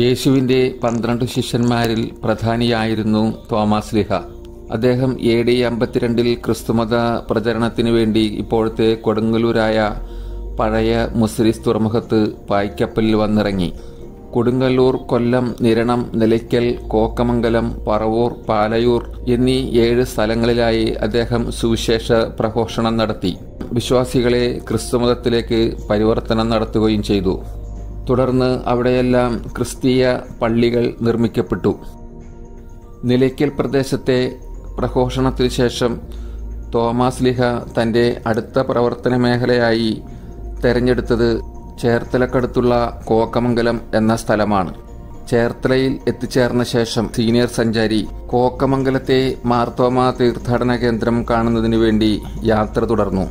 യേശുവിന്റെ പന്ത്രണ്ട് ശിഷ്യന്മാരിൽ പ്രധാനിയായിരുന്നു തോമസ് ലിഹ. അദ്ദേഹം എ ഡി അമ്പത്തിരണ്ടിൽ ക്രിസ്തുമത പ്രചരണത്തിനു വേണ്ടി ഇപ്പോഴത്തെ കൊടുങ്ങല്ലൂരായ പഴയ മുസ്ലിസ് തുറമുഖത്ത് പായ്ക്കപ്പലിൽ വന്നിറങ്ങി. കൊടുങ്ങല്ലൂർ കൊല്ലം നിരണം നിലയ്ക്കൽ കോക്കമംഗലം പറവൂർ പാലയൂർ എന്നീ ഏഴ് സ്ഥലങ്ങളിലായി അദ്ദേഹം സുവിശേഷ പ്രഘോഷണം നടത്തി. വിശ്വാസികളെ ക്രിസ്തുമതത്തിലേക്ക് പരിവർത്തനം നടത്തുകയും ചെയ്തു. തുടർന്ന് അവിടെയെല്ലാം ക്രിസ്തീയ പള്ളികൾ നിർമ്മിക്കപ്പെട്ടു. നിലയ്ക്കൽ പ്രദേശത്തെ പ്രഘോഷണത്തിനു ശേഷം തോമാസ് ലിഹ തന്റെ അടുത്ത പ്രവർത്തന മേഖലയായി തെരഞ്ഞെടുത്തത് ചേർത്തലക്കടുത്തുള്ള കോക്കമംഗലം എന്ന സ്ഥലമാണ്. ചേർത്തലയിൽ എത്തിച്ചേർന്ന ശേഷം സീനിയർ സഞ്ചാരി കോക്കമംഗലത്തെ മാർത്തോമ തീർത്ഥാടന കേന്ദ്രം കാണുന്നതിനു വേണ്ടി യാത്ര തുടർന്നു.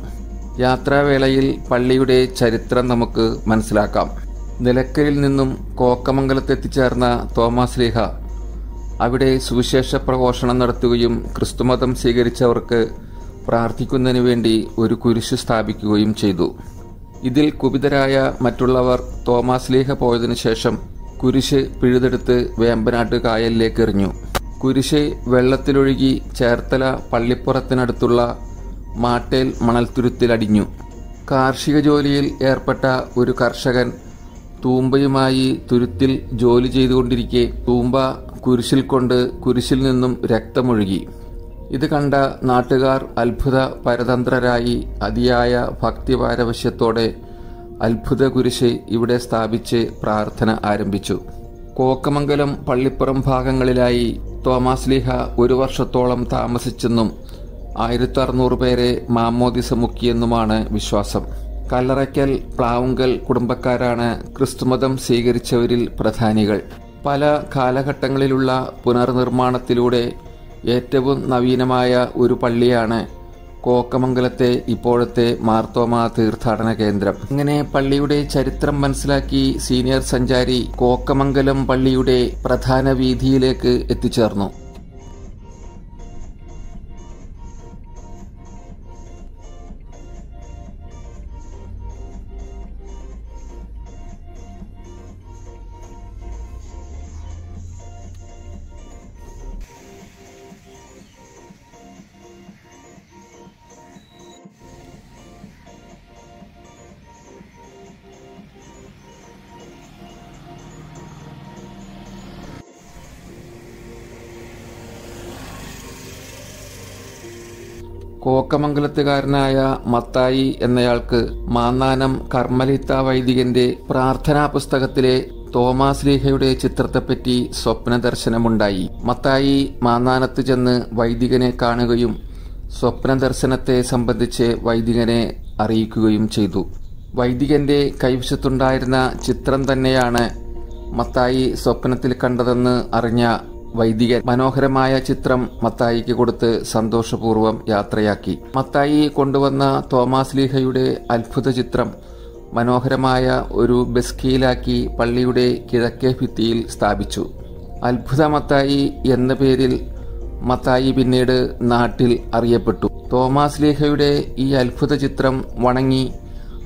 യാത്രാവേളയിൽ പള്ളിയുടെ ചരിത്രം നമുക്ക് മനസ്സിലാക്കാം. നിലക്കലിൽ നിന്നും കോക്കമംഗലത്തെത്തിച്ചേർന്ന തോമസ് ലീഹ അവിടെ സുവിശേഷ പ്രഘോഷണം നടത്തുകയും ക്രിസ്തുമതം സ്വീകരിച്ചവർക്ക് പ്രാർത്ഥിക്കുന്നതിനു വേണ്ടി ഒരു കുരിശ് സ്ഥാപിക്കുകയും ചെയ്തു. ഇതിൽ കുപിതരായ മറ്റുള്ളവർ തോമസ് ലീഹ പോയതിനു ശേഷം കുരിശ് പിഴുതെടുത്ത് വേമ്പനാട്ട് കായലിലേക്ക് എറിഞ്ഞു. കുരിശ് വെള്ളത്തിലൊഴുകി ചേർത്തല പള്ളിപ്പുറത്തിനടുത്തുള്ള മാട്ടേൽ മണൽത്തുരുത്തിലടിഞ്ഞു. കാർഷിക ജോലിയിൽ ഏർപ്പെട്ട ഒരു കർഷകൻ തൂമ്പയുമായി തുരുത്തിൽ ജോലി ചെയ്തുകൊണ്ടിരിക്കെ തൂമ്പ കുരിശിൽ കൊണ്ട് കുരിശിൽ നിന്നും രക്തമൊഴുകി. ഇത് കണ്ട നാട്ടുകാർ അത്ഭുത പരതന്ത്രരായി അതിയായ ഭക്തിപാരവശ്യത്തോടെ അത്ഭുത കുരിശ് ഇവിടെ സ്ഥാപിച്ച് പ്രാർത്ഥന ആരംഭിച്ചു. കോക്കമംഗലം പള്ളിപ്പുറം ഭാഗങ്ങളിലായി തോമാസ് ലീഹ ഒരു വർഷത്തോളം താമസിച്ചെന്നും ആയിരത്തി അറുന്നൂറ് പേരെ മാമോദിസ മുക്കിയെന്നുമാണ് വിശ്വാസം. കല്ലറയ്ക്കൽ പ്ലാവുങ്കൽ കുടുംബക്കാരാണ് ക്രിസ്തുമതം സ്വീകരിച്ചവരിൽ പ്രധാനികൾ. പല കാലഘട്ടങ്ങളിലുള്ള പുനർനിർമ്മാണത്തിലൂടെ ഏറ്റവും നവീനമായ ഒരു പള്ളിയാണ് കോക്കമംഗലത്തെ ഇപ്പോഴത്തെ മാർത്തോമ തീർത്ഥാടന കേന്ദ്രം. ഇങ്ങനെ പള്ളിയുടെ ചരിത്രം മനസ്സിലാക്കി സീനിയർ സഞ്ചാരി കോക്കമംഗലം പള്ളിയുടെ പ്രധാന വീതിയിലേക്ക് എത്തിച്ചേർന്നു. കോക്കമംഗലത്തുകാരനായ മത്തായി എന്നയാൾക്ക് മാന്നാനം കർമ്മലിത്ത വൈദികന്റെ പ്രാർത്ഥനാ പുസ്തകത്തിലെ തോമാസ് ലീഹയുടെ ചിത്രത്തെപ്പറ്റി സ്വപ്ന ദർശനമുണ്ടായി മത്തായി മാന്നാനത്ത് ചെന്ന് വൈദികനെ കാണുകയും സ്വപ്നദർശനത്തെ സംബന്ധിച്ച് വൈദികനെ അറിയിക്കുകയും ചെയ്തു. വൈദികന്റെ കൈവശത്തുണ്ടായിരുന്ന ചിത്രം തന്നെയാണ് മത്തായി സ്വപ്നത്തിൽ കണ്ടതെന്ന് അറിഞ്ഞ വൈദികൻ മനോഹരമായ ചിത്രം മത്തായിക്ക് കൊടുത്ത് സന്തോഷപൂർവം യാത്രയാക്കി. മത്തായി കൊണ്ടുവന്ന തോമാസ് ലീഹയുടെ അത്ഭുത ചിത്രം മനോഹരമായ ഒരു ബെസ്കിയിലാക്കി പള്ളിയുടെ കിഴക്കേ ഭിത്തിയിൽ സ്ഥാപിച്ചു. അത്ഭുത മത്തായി എന്ന പേരിൽ മത്തായി പിന്നീട് നാട്ടിൽ അറിയപ്പെട്ടു. തോമാസ് ലീഹയുടെ ഈ അത്ഭുത ചിത്രം വണങ്ങി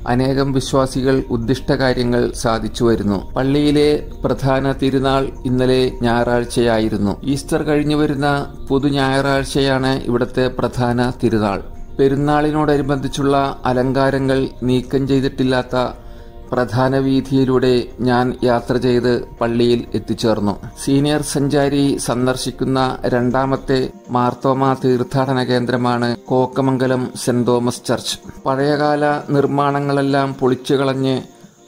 അനേകം വിശ്വാസികൾ ഉദ്ദിഷ്ട കാര്യങ്ങൾ സാധിച്ചു വരുന്നു. പള്ളിയിലെ പ്രധാന തിരുനാൾ ഇന്നലെ ഞായറാഴ്ചയായിരുന്നു. ഈസ്റ്റർ കഴിഞ്ഞു വരുന്ന പുതു ഞായറാഴ്ചയാണ് ഇവിടുത്തെ പ്രധാന തിരുനാൾ. പെരുന്നാളിനോടനുബന്ധിച്ചുള്ള അലങ്കാരങ്ങൾ നീക്കം ചെയ്തിട്ടില്ലാത്ത പ്രധാന വീതിയിലൂടെ ഞാൻ യാത്ര ചെയ്ത് പള്ളിയിൽ എത്തിച്ചേർന്നു. സീനിയർ സഞ്ചാരി സന്ദർശിക്കുന്ന രണ്ടാമത്തെ മാർത്തോമ തീർത്ഥാടന കേന്ദ്രമാണ് കോക്കമംഗലം സെന്റ് തോമസ് ചർച്ച്. പഴയകാല നിർമ്മാണങ്ങളെല്ലാം പൊളിച്ചുകളഞ്ഞ്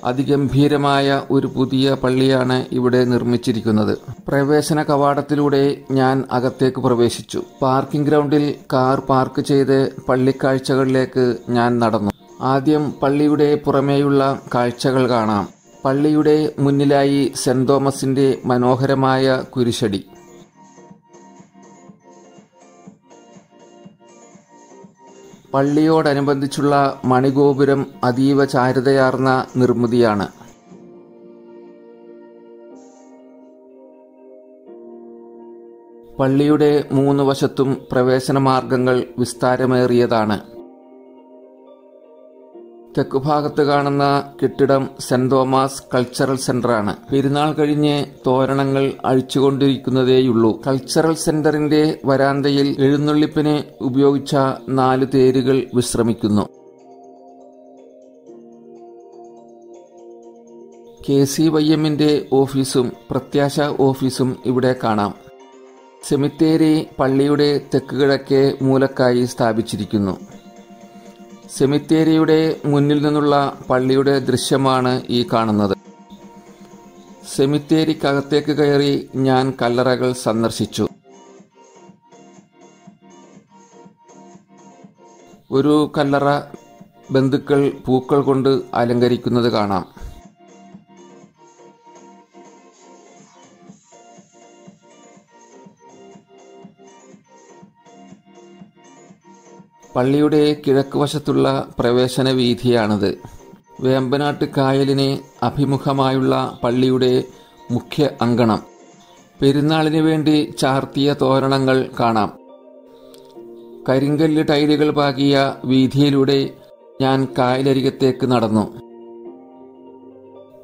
അതിഗംഭീരമായ ഒരു പുതിയ പള്ളിയാണ് ഇവിടെ നിർമ്മിച്ചിരിക്കുന്നത്. പ്രവേശന കവാടത്തിലൂടെ ഞാൻ അകത്തേക്ക് പ്രവേശിച്ചു. പാർക്കിംഗ് ഗ്രൗണ്ടിൽ കാർ പാർക്ക് ചെയ്ത് പള്ളിക്കാഴ്ചകളിലേക്ക് ഞാൻ നടന്നു. ആദ്യം പള്ളിയുടെ പുറമേയുള്ള കാഴ്ചകൾ കാണാം. പള്ളിയുടെ മുന്നിലായി സെന്റ് തോമസിന്റെ മനോഹരമായ കുരിശടി. പള്ളിയോടനുബന്ധിച്ചുള്ള മണിഗോപുരം അതീവ ചാരുതയാർന്ന നിർമ്മിതിയാണ്. പള്ളിയുടെ മൂന്ന് വശത്തും പ്രവേശന മാർഗങ്ങൾ വിസ്താരമേറിയതാണ്. തെക്കുഭാഗത്ത് കാണുന്ന കെട്ടിടം സെന്റ് തോമസ് കൾച്ചറൽ സെന്ററാണ്. പെരുന്നാൾ കഴിഞ്ഞ് തോരണങ്ങൾ അഴിച്ചുകൊണ്ടിരിക്കുന്നതേയുള്ളൂ. കൾച്ചറൽ സെന്ററിന്റെ വരാന്തയിൽ എഴുന്നള്ളിപ്പിന് ഉപയോഗിച്ച നാല് തേരുകൾ വിശ്രമിക്കുന്നു. കെ സി വൈ എമ്മിന്റെ ഓഫീസും പ്രത്യാശ ഓഫീസും ഇവിടെ കാണാം. സെമിത്തേരി പള്ളിയുടെ തെക്കുകിഴക്കേ മൂലക്കായി സ്ഥാപിച്ചിരിക്കുന്നു. സെമിത്തേരിയുടെ മുന്നിൽ നിന്നുള്ള പള്ളിയുടെ ദൃശ്യമാണ് ഈ കാണുന്നത്. സെമിത്തേരിക്കകത്തേക്ക് കയറി ഞാൻ കല്ലറകൾ സന്ദർശിച്ചു. ഒരു കല്ലറ ബന്ധുക്കൾ പൂക്കൾ കൊണ്ട് അലങ്കരിക്കുന്നത് കാണാം. പള്ളിയുടെ കിഴക്ക് വശത്തുള്ള പ്രവേശന വീഥിയാണിത് വേമ്പനാട്ട് കായലിനെ അഭിമുഖമായുള്ള പള്ളിയുടെ മുഖ്യ അങ്കണം. പെരുന്നാളിന് വേണ്ടി ചാർത്തിയ തോരണങ്ങൾ കാണാം. കരിങ്കല്ല് ടൈലുകൾ പാകിയ വീതിയിലൂടെ ഞാൻ കായലരികത്തേക്ക് നടന്നു.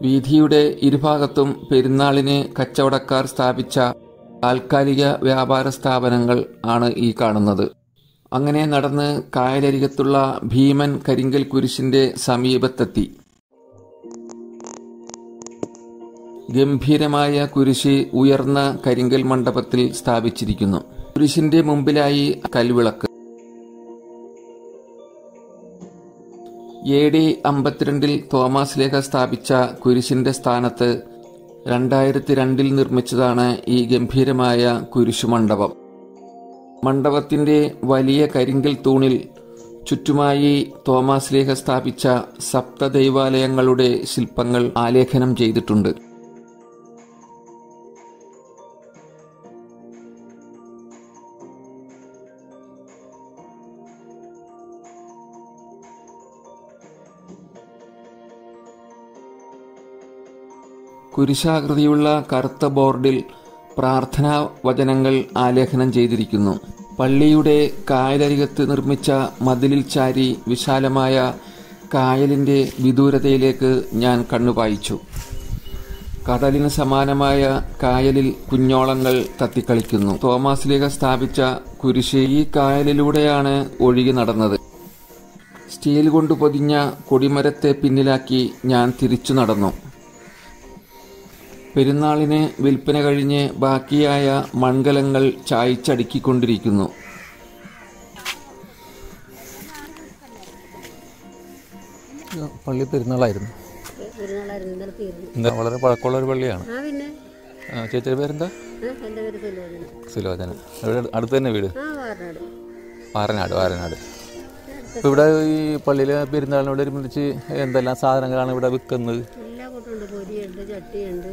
വീതിയുടെ ഇരുഭാഗത്തും പെരുന്നാളിന് കച്ചവടക്കാർ സ്ഥാപിച്ച താൽക്കാലിക വ്യാപാര സ്ഥാപനങ്ങൾ ആണ് ഈ കാണുന്നത്. അങ്ങനെ നടന്ന് കായലരികത്തുള്ള ഭീമൻ കരിങ്കൽ കുരിശിന്റെ സമീപത്തെത്തി. ഗംഭീരമായ കുരിശ് ഉയർന്ന കരിങ്കൽ മണ്ഡപത്തിൽ സ്ഥാപിച്ചിരിക്കുന്നു. കുരിശിന്റെ മുമ്പിലായി കൽവിളക്ക്. എ ഡി അമ്പത്തിരണ്ടിൽ തോമസ് ലേഖ സ്ഥാപിച്ച കുരിശിന്റെ സ്ഥാനത്ത് രണ്ടായിരത്തി രണ്ടിൽ നിർമ്മിച്ചതാണ് ഈ ഗംഭീരമായ കുരിശുമണ്ഡപം മണ്ഡപത്തിന്റെ വലിയ കരിങ്കൽ തൂണിൽ ചുറ്റുമായി തോമാസ് ലേഖ സ്ഥാപിച്ച സപ്തദൈവാലയങ്ങളുടെ ശില്പങ്ങൾ ആലേഖനം ചെയ്തിട്ടുണ്ട്. കുരിശാകൃതിയുള്ള കറുത്ത ബോർഡിൽ പ്രാർത്ഥനാ വചനങ്ങൾ ആലേഖനം ചെയ്തിരിക്കുന്നു. പള്ളിയുടെ കായലരികത്ത് നിർമ്മിച്ച മതിലിൽ ചാരി വിശാലമായ കായലിന്റെ വിദൂരതയിലേക്ക് ഞാൻ കണ്ണുപായിച്ചു. കടലിന് സമാനമായ കായലിൽ കുഞ്ഞോളങ്ങൾ തത്തിക്കളിക്കുന്നു. തോമാസ് ലീഗ സ്ഥാപിച്ച കുരിശ് ഈ കായലിലൂടെയാണ് ഒഴുകി നടന്നത്. സ്റ്റീൽ കൊണ്ട് പൊതിഞ്ഞ കൊടിമരത്തെ പിന്നിലാക്കി ഞാൻ തിരിച്ചു നടന്നു. പെരുന്നാളിന് വിൽപ്പന കഴിഞ്ഞ് ബാക്കിയായ മൺകലങ്ങൾ ചായച്ചടുക്കിക്കൊണ്ടിരിക്കുന്നു. പള്ളി പെരുന്നാളായിരുന്നു. എന്താ വളരെ പഴക്കമുള്ള ഒരു പള്ളിയാണ്. ആ പിന്നെ? ചേച്ചിയുടെ പേരെന്താ? സുലോചന. അടുത്ത് തന്നെ വീട്? വാരനാട്. വാരനാട് ഇപ്പോൾ ഇവിടെ ഈ പള്ളിയിലെ പെരുന്നാളിനോടനുബന്ധിച്ച് എന്തെല്ലാം സാധനങ്ങളാണ് ഇവിടെ വിൽക്കുന്നത്? ചട്ടിയുണ്ട്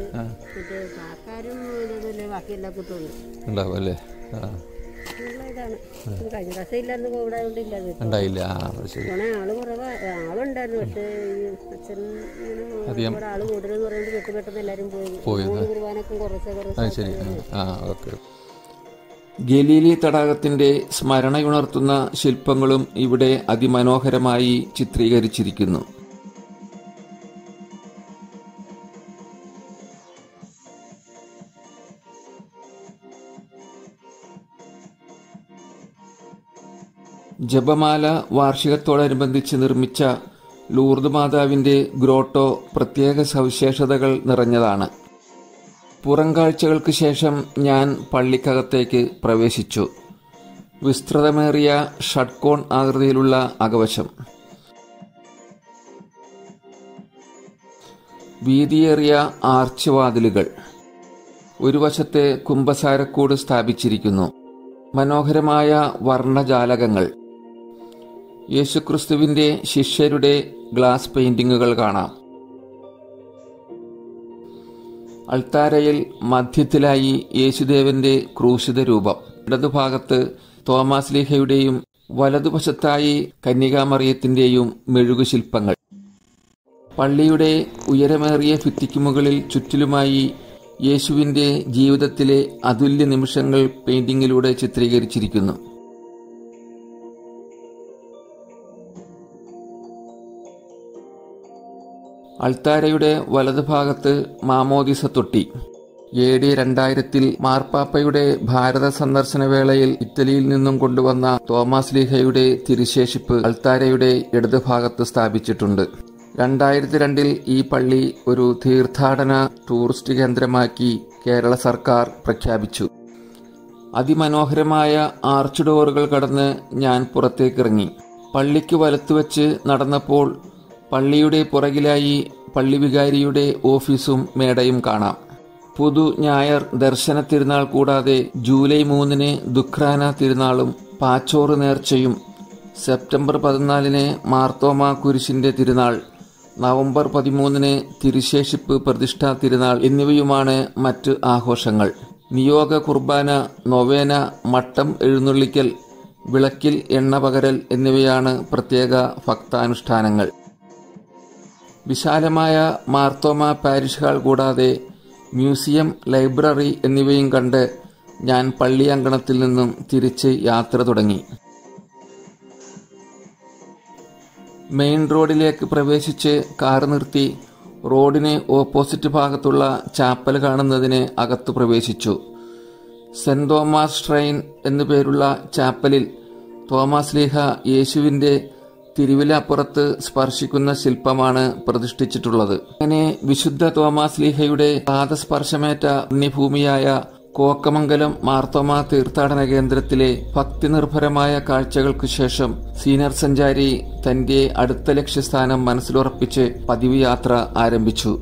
ഉണ്ടാവും അല്ലേ ആ. ഉണ്ടായില്ല. ശരി. ശരി. ആ ഓക്കെ ഗലീലി തടാകത്തിന്റെ സ്മരണയുണർത്തുന്ന ശില്പങ്ങളും ഇവിടെ അതിമനോഹരമായി ചിത്രീകരിച്ചിരിക്കുന്നു. ജപമാല വാർഷികത്തോടനുബന്ധിച്ച് നിർമ്മിച്ച ലൂർദ് മാതാവിന്റെ ഗ്രോട്ടോ പ്രത്യേക സവിശേഷതകൾ നിറഞ്ഞതാണ്. പുറംകാഴ്ചകൾക്ക് ശേഷം ഞാൻ പള്ളിക്കകത്തേക്ക് പ്രവേശിച്ചു. വിസ്തൃതമേറിയ ഷട്ട്കോൺ ആകൃതിയിലുള്ള അകവശം. വീതിയേറിയ ആർച്ച് വാതിലുകൾ. ഒരു വശത്തെ കുംഭസാരക്കൂട് സ്ഥാപിച്ചിരിക്കുന്നു. മനോഹരമായ വർണജാലകങ്ങൾ. യേശുക്രിസ്തുവിന്റെ ശിഷ്യരുടെ ഗ്ലാസ് പെയിന്റിങ്ങുകൾ കാണാം. അൾത്താരയിൽ മധ്യത്തിലായി യേശുദേവന്റെ ക്രൂശിത രൂപം. ഇടതുഭാഗത്ത് തോമാസ് ലീഹയുടെയും വലതുവശത്തായി കന്യകാമറിയത്തിന്റെയും മെഴുകു മെഴുകുശില്പങ്ങൾ. പള്ളിയുടെ ഉയരമേറിയ ഭിത്തിക്ക് മുകളിൽ ചുറ്റിലുമായി യേശുവിന്റെ ജീവിതത്തിലെ അതുല്യ നിമിഷങ്ങൾ പെയിന്റിങ്ങിലൂടെ ചിത്രീകരിച്ചിരിക്കുന്നു. അൾത്താരയുടെ വലതുഭാഗത്ത് മാമോദിസ തൊട്ടി. എ ഡി രണ്ടായിരത്തിൽ മാർപ്പാപ്പയുടെ ഭാരത സന്ദർശന വേളയിൽ ഇറ്റലിയിൽ നിന്നും കൊണ്ടുവന്ന തോമസ് ലീഹയുടെ തിരുശേഷിപ്പ് അൾത്താരയുടെ ഇടതുഭാഗത്ത് സ്ഥാപിച്ചിട്ടുണ്ട്. രണ്ടായിരത്തി രണ്ടിൽ ഈ പള്ളി ഒരു തീർത്ഥാടന ടൂറിസ്റ്റ് കേന്ദ്രമാക്കി കേരള സർക്കാർ പ്രഖ്യാപിച്ചു. അതിമനോഹരമായ ആർച്ച് ഡോറുകൾ കടന്ന് ഞാൻ പുറത്തേക്കിറങ്ങി. പള്ളിക്ക് വലത്തുവച്ച് നടന്നപ്പോൾ പള്ളിയുടെ പുറകിലായി പള്ളിവികാരിയുടെ ഓഫീസും മേടയും കാണാം. പുതു ഞായർ ദർശന തിരുനാൾ കൂടാതെ ജൂലൈ മൂന്നിന് ദുഃഖ്രാന തിരുനാളും പാച്ചോറ് നേർച്ചയും സെപ്റ്റംബർ പതിനാലിന് മാർത്തോമ കുരിശിന്റെ തിരുനാൾ നവംബർ പതിമൂന്നിന് തിരുശേഷിപ്പ് പ്രതിഷ്ഠാ തിരുനാൾ എന്നിവയുമാണ് മറ്റ് ആഘോഷങ്ങൾ. നിയോഗ കുർബാന നൊവേന മട്ടം എഴുന്നള്ളിക്കൽ വിളക്കിൽ എണ്ണ പകരൽ എന്നിവയാണ് പ്രത്യേക ഭക്താനുഷ്ഠാനങ്ങൾ. വിശാലമായ മാർത്തോമ പാരിഷ് ഹാൾ കൂടാതെ മ്യൂസിയം ലൈബ്രറി എന്നിവയും കണ്ട് ഞാൻ പള്ളി അങ്കണത്തിൽ നിന്നും തിരിച്ച് യാത്ര തുടങ്ങി. മെയിൻ റോഡിലേക്ക് പ്രവേശിച്ച് കാർ നിർത്തി റോഡിന് ഓപ്പോസിറ്റ് ഭാഗത്തുള്ള ചാപ്പൽ കാണുന്നതിന് അകത്തു പ്രവേശിച്ചു. സെന്റ് തോമസ് ട്രെയിൻ എന്നു പേരുള്ള ചാപ്പലിൽ തോമസ് ലീഹ യേശുവിന്റെ തിരുവിലപ്പുറത്ത് സ്പർശിക്കുന്ന ശില്പമാണ് പ്രതിഷ്ഠിച്ചിട്ടുള്ളത്. അങ്ങനെ വിശുദ്ധ തോമസ് ലീഹയുടെ പാദസ്പർശമേറ്റ പുണ്യഭൂമിയായ കോക്കമംഗലം മാർത്തോമ തീർത്ഥാടന കേന്ദ്രത്തിലെ ഭക്തിനിർഭരമായ കാഴ്ചകൾക്കു ശേഷം സീനിയർ സഞ്ചാരി തന്റെ അടുത്ത ലക്ഷ്യസ്ഥാനം മനസ്സിലുറപ്പിച്ച് പതിവ് യാത്ര ആരംഭിച്ചു.